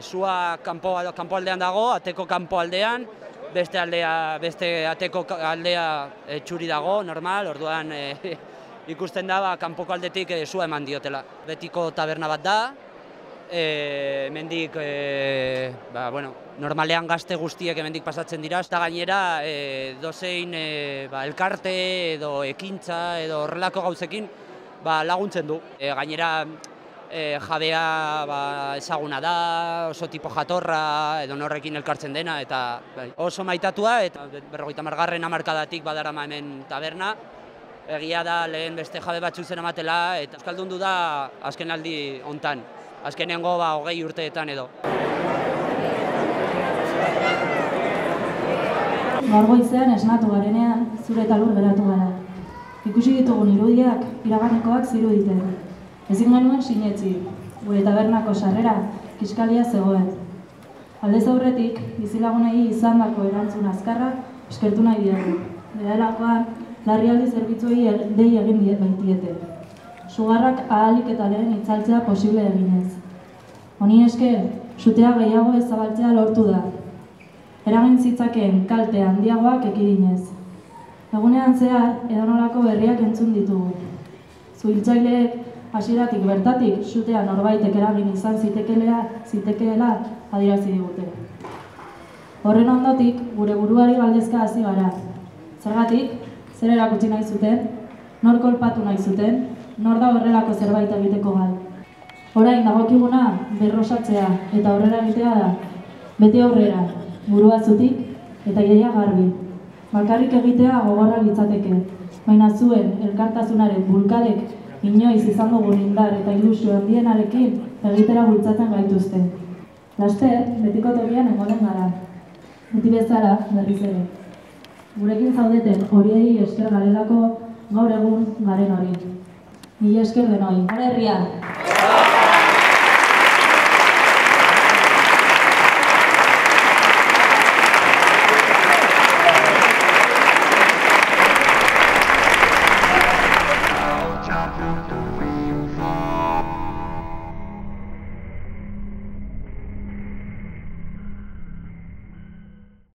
Sua kanpo, kanpo aldean dago, ateko kanpo aldean, beste aldea, beste ateko aldea e, txuri dago, normal, orduan e, ikusten da, ba, kanpoko aldetik e, sua eman diotela. Betiko taberna bat da, e, hemendik e, ba, bueno, normalean gazte guztiek hemendik pasatzen dira, eta gainera e, dozein e, ba, elkarte edo ekintza edo horrelako gauzekin ba, laguntzen du. E, gainera e, jabea ba, ezaguna da, oso tipo jatorra, edo norrekin elkartzen dena, eta bai, oso maitatua, eta berrogeita margarren amarkadatik badarama hemen taberna, egia da lehen beste jabe batzu zen amatela, eta euskaldundu da azken aldi hontan, azkenengo ba, hogei urteetan edo. Gaur goizean esnatu garenean, zure eta lur geratu gara. Ikusi ditugun irudiak, iraganekoak ziruditen. Ezin genuen sinetzi, gure tabernako sarrera, kiskalia zegoen. Aldez aurretik, bizilagunei izandako erantzun azkarra eskertu nahi diegu. Beralakoan, larrialdi zerbitzuei e- dei egin baitiete. Sugarrak ahalik eta lehen itzaltzea posible eginez. Honi esker, sutea gehiago ez zabaltzea lortu da, eragin zitzakeen kalte handiagoak ekidinez. Egunean zehar, edonolako berriak entzun ditugu. Zuhiltzaileek hasieratik bertatik sutea norbaitek eragin izan zitekeela, zitekeela adierazi digute. Horren ondotik, gure buruari galdezka hasi gara. Zergatik, zer erakutsi nahi zuten, nor kolpatu nahi zuten, nor da horrelako zerbait egiteko gai. Orain dagokiguna berrosatzea eta aurrera egitea da. Beti aurrera, burua zutik eta ideia garbi. Bakarrik egitea gogorra litzateke, baina zuen elkartasunaren bulkadek inoiz izan dugun indar eta ilusio handienarekin egitera bultzatzen gaituzte. Laster, betiko tokian egonen gara. Beti bezala, berriz ere. Gurekin zaudeten horiei esker garelako gaur egun garen hori. Mila esker denoi. Gara herria!